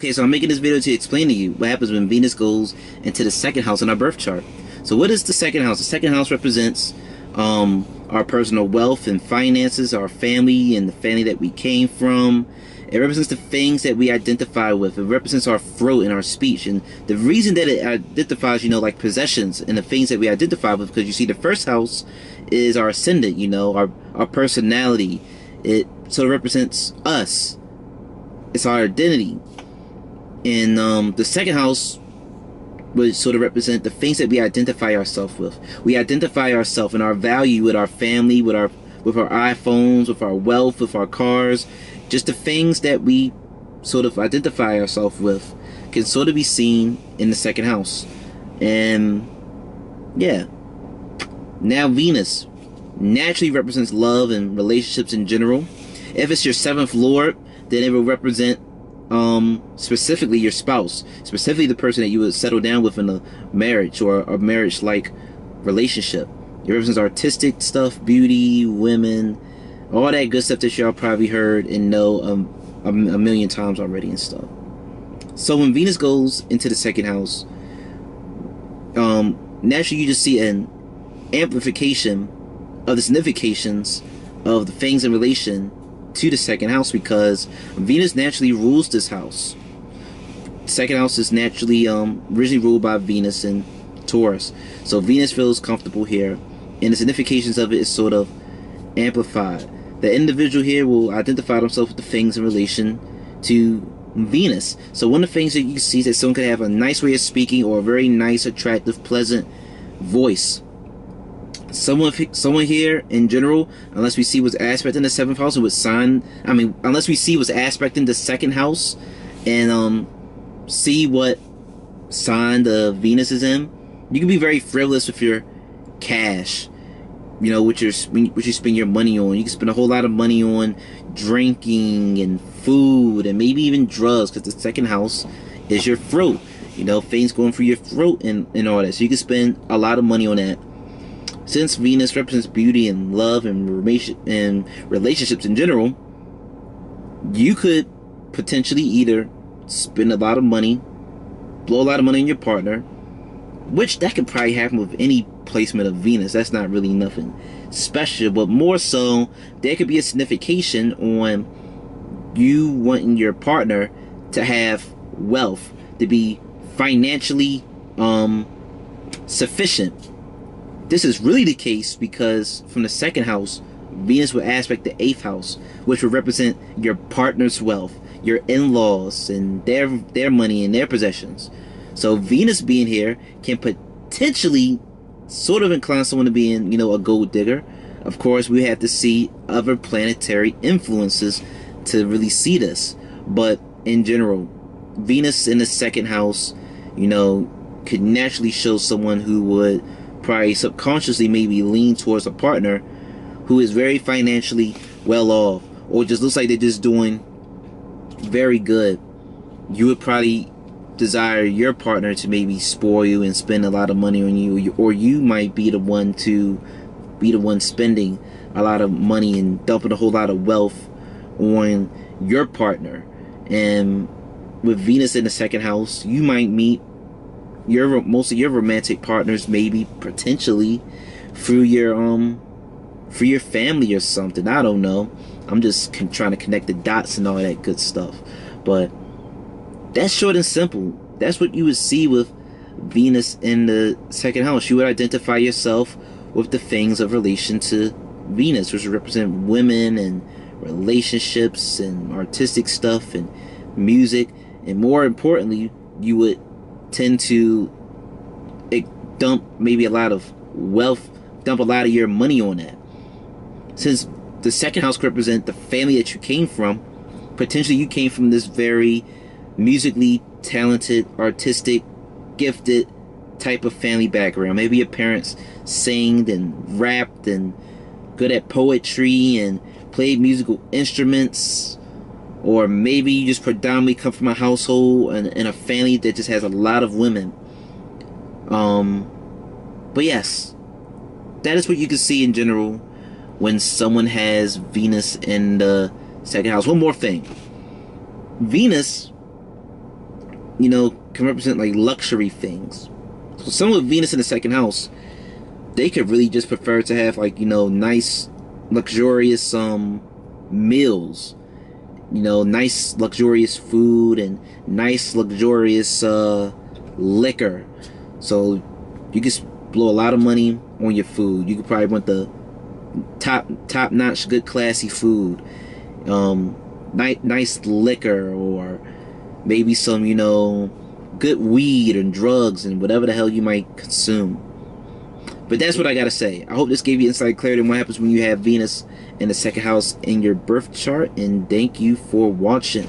Okay, so I'm making this video to explain to you what happens when Venus goes into the second house in our birth chart. So what is the second house? The second house represents um, our personal wealth and finances, our family and the family that we came from. It represents the things that we identify with. It represents our throat and our speech. And the reason that it identifies, you know, like possessions and the things that we identify with, because you see the first house is our ascendant, you know, our, our personality. It sort of represents us. It's our identity and um, the second house would sort of represent the things that we identify ourselves with. We identify ourselves and our value with our family, with our with our iPhones, with our wealth, with our cars, just the things that we sort of identify ourselves with can sort of be seen in the second house. And yeah. Now Venus naturally represents love and relationships in general. If it's your seventh lord, then it will represent um, specifically your spouse, specifically the person that you would settle down with in a marriage or a marriage like relationship. It represents artistic stuff, beauty, women, all that good stuff that y'all probably heard and know um, a, a million times already and stuff. So when Venus goes into the second house, um, naturally you just see an amplification of the significations of the things in relation to the second house because Venus naturally rules this house. Second house is naturally um, originally ruled by Venus and Taurus. So Venus feels comfortable here, and the significations of it is sort of amplified. The individual here will identify themselves with the things in relation to Venus. So one of the things that you see is that someone could have a nice way of speaking or a very nice, attractive, pleasant voice someone someone here in general unless we see what's aspect in the seventh house or what's sign i mean unless we see what's aspect in the second house and um see what sign the venus is in you can be very frivolous with your cash you know what you what you spend your money on. You can spend a whole lot of money on drinking and food and maybe even drugs because the second house is your throat you know things going through your throat and, and all that. So you can spend a lot of money on that since Venus represents beauty and love and, and relationships in general, you could potentially either spend a lot of money, blow a lot of money on your partner, which that could probably happen with any placement of Venus. That's not really nothing special, but more so, there could be a signification on you wanting your partner to have wealth, to be financially um, sufficient this is really the case because from the second house, Venus would aspect the eighth house, which would represent your partner's wealth, your in-laws, and their their money and their possessions. So Venus being here can potentially sort of incline someone to being, you know, a gold digger. Of course, we have to see other planetary influences to really see this. But in general, Venus in the second house, you know, could naturally show someone who would probably subconsciously maybe lean towards a partner who is very financially well off or just looks like they're just doing very good, you would probably desire your partner to maybe spoil you and spend a lot of money on you, or you might be the one to be the one spending a lot of money and dumping a whole lot of wealth on your partner. And with Venus in the second house, you might meet your most of your romantic partners maybe potentially through your um for your family or something. I don't know. I'm just con- trying to connect the dots and all that good stuff. But that's short and simple. That's what you would see with Venus in the second house. You would identify yourself with the things of relation to Venus, which represent women and relationships and artistic stuff and music. And more importantly, you would tend to dump maybe a lot of wealth, dump a lot of your money on that. Since the second house could represent the family that you came from, potentially you came from this very musically talented, artistic, gifted type of family background. Maybe your parents sang and rapped and good at poetry and played musical instruments or maybe you just predominantly come from a household and, and a family that just has a lot of women. Um, but yes, that is what you can see in general when someone has Venus in the second house. One more thing Venus you know, can represent like luxury things. So someone with Venus in the second house, they could really just prefer to have like, you know, nice, luxurious um meals. You know, nice luxurious food and nice luxurious uh liquor. So you can blow a lot of money on your food. You could probably want the top top notch, good classy food, um, nice nice liquor, or maybe some you know good weed and drugs and whatever the hell you might consume. But that's what I gotta say. I hope this gave you insight clarity on what happens when you have Venus in the second house in your birth chart. And thank you for watching.